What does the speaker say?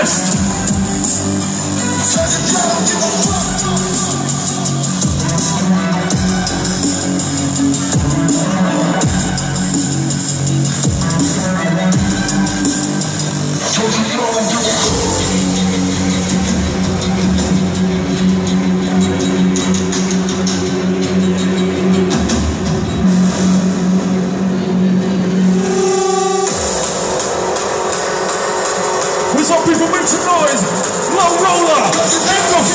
fist. Saw people make some noise. Low roller in the.